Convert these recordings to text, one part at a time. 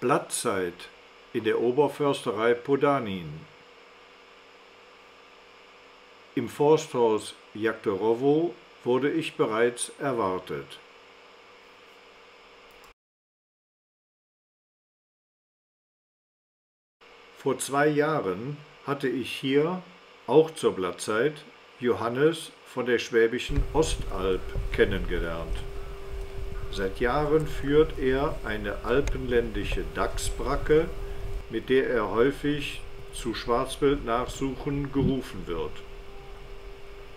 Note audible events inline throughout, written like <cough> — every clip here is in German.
Blattzeit in der Oberförsterei Podanin. Im Forsthaus Jaktorowo wurde ich bereits erwartet. Vor zwei Jahren hatte ich hier, auch zur Blattzeit, Johannes von der Schwäbischen Ostalb kennengelernt. Seit Jahren führt er eine alpenländische Dachsbracke, mit der er häufig zu Schwarzwildnachsuchen gerufen wird.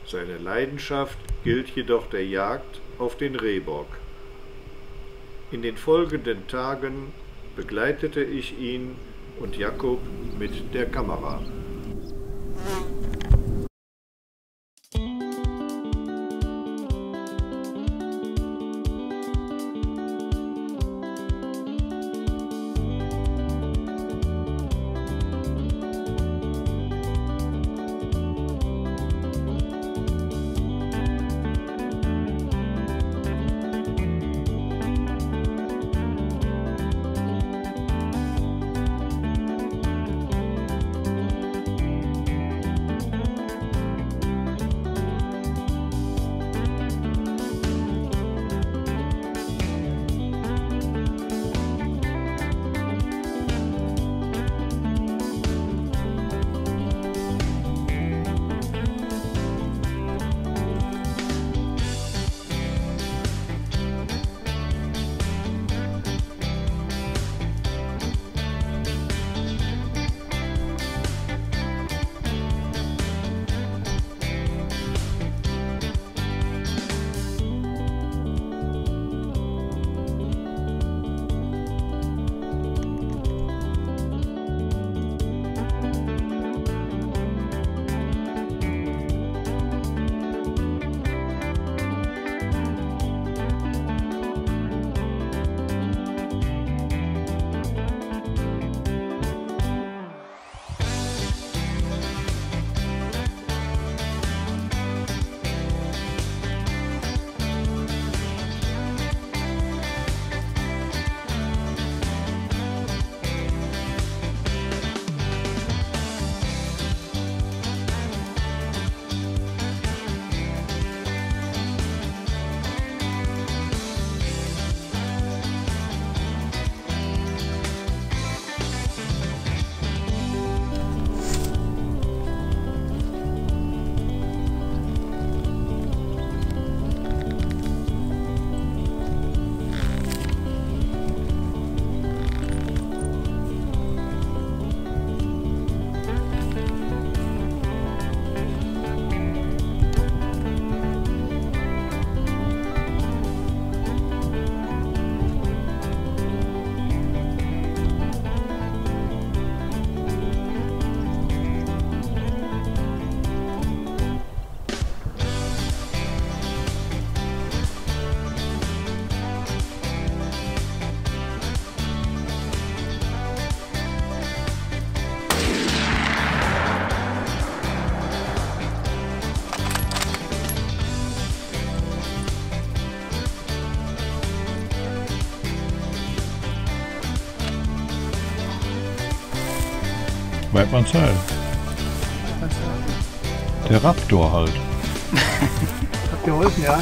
Seine Leidenschaft gilt jedoch der Jagd auf den Rehbock. In den folgenden Tagen begleitete ich ihn und Jakob mit der Kamera. Weidmannsheil. Der Raptor halt. <laughs> Hat geholfen, ja.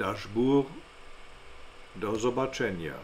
Dashbur do zobaczenia.